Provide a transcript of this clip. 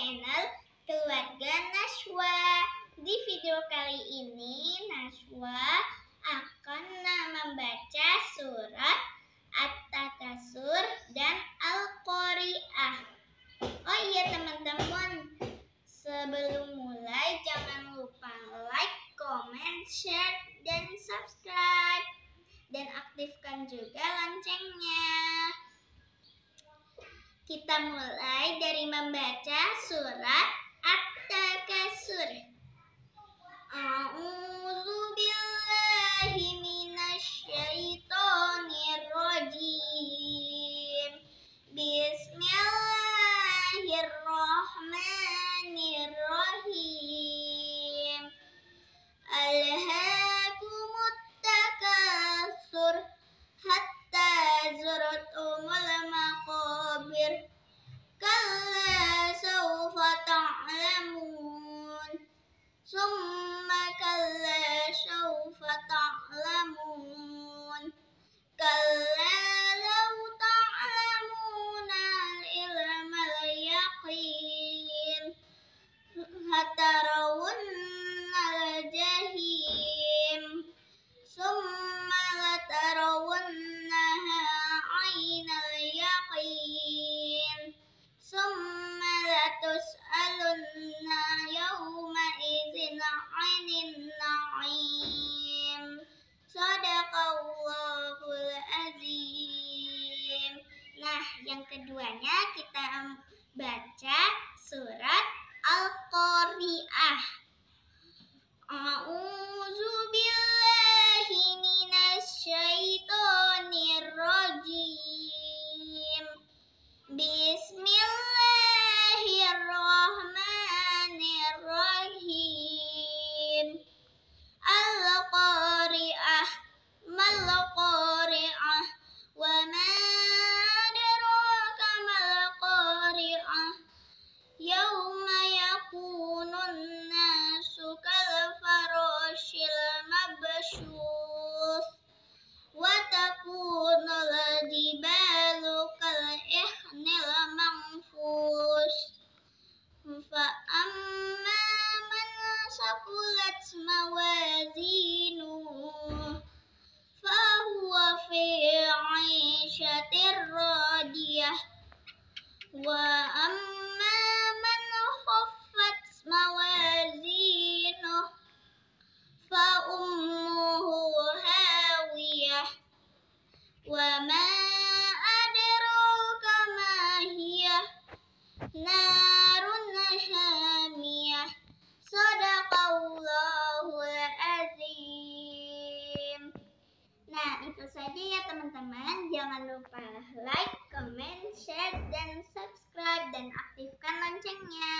channel Keluarga Nashwa. Di video kali ini Nashwa akan membaca surat At-Takasur dan Al-Qari'ah. Oh iya teman-teman, sebelum mulai jangan lupa like, comment, share, dan subscribe. Dan aktifkan juga loncengnya. Kita mulai dari membaca surat At-Takasur. ثم كلا سوف تعلمون. كلا لو تعلمون العلم اليقين لترون الجحيم. ثم لترونها عين اليقين. ثم لتسألن يوم I need. ثقلت موازينه فهو في عيشة رادية وأما من خفت موازينه فأمه هاوية. وما teman-teman. Jangan lupa like, comment, share, dan subscribe, dan aktifkan loncengnya.